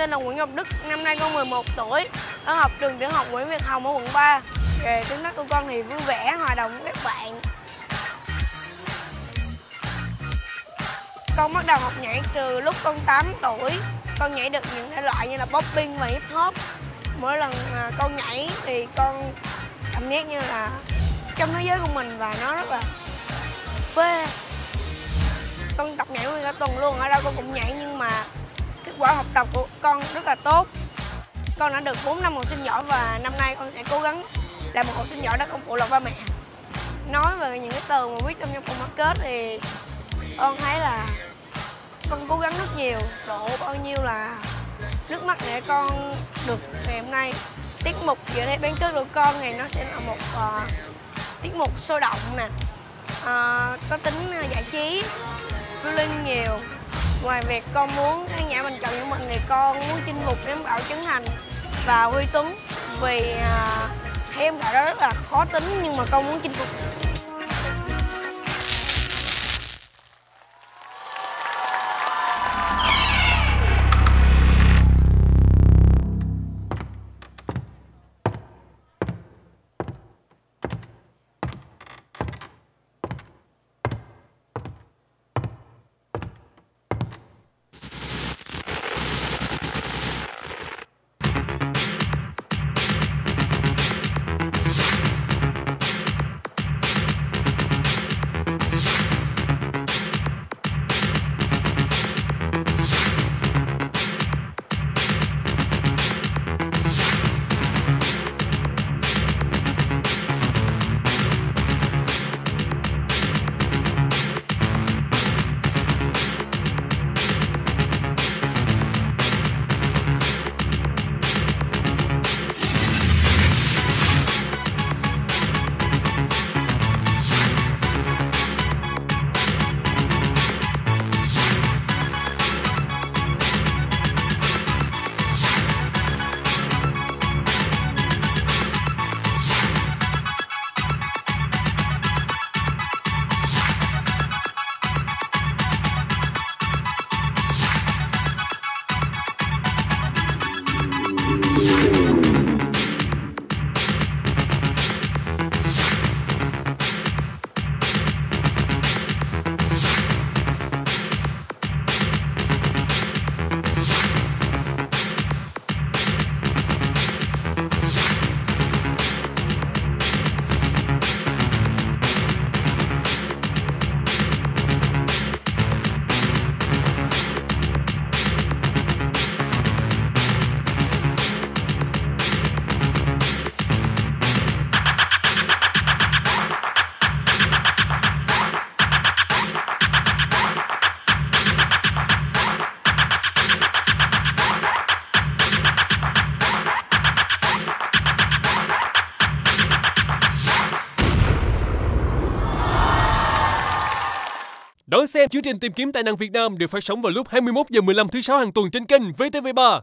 tên là Nguyễn Ngọc Đức, năm nay con 11 tuổi, ở học trường tiểu học Nguyễn Việt Hồng ở quận 3. Về tính cách của con thì vui vẻ, hòa đồng với các bạn. Con bắt đầu học nhảy từ lúc con 8 tuổi. Con nhảy được những thể loại như là popping và hip hop. Mỗi lần mà con nhảy thì con cảm giác như là trong thế giới của mình và nó rất là phê. Con tập nhảy nguyên cả tuần luôn, ở đâu con cũng nhảy nhưng mà quả học tập của con rất là tốt. Con đã được 4 năm học sinh giỏi và năm nay con sẽ cố gắng làm một học sinh giỏi đã không phụ lòng ba mẹ. Nói về những cái từ mà viết trong trong mắt kết thì con thấy là con cố gắng rất nhiều, độ bao nhiêu là nước mắt để con được ngày hôm nay. Tiết mục giữa đây bán kết của con này nó sẽ là một uh, tiết mục sôi động nè, uh, có tính uh, giải trí, feeling nhiều. Ngoài việc con muốn nhà mình chọn cho mình thì con muốn chinh phục giám khảo Trấn Thành và Huy Tuấn vì à, uh, thấy em cả đó rất là khó tính nhưng mà con muốn chinh phục. Đón xem chương trình tìm kiếm tài năng Việt Nam được phát sóng vào lúc 21 giờ 15 thứ sáu hàng tuần trên kênh VTV3.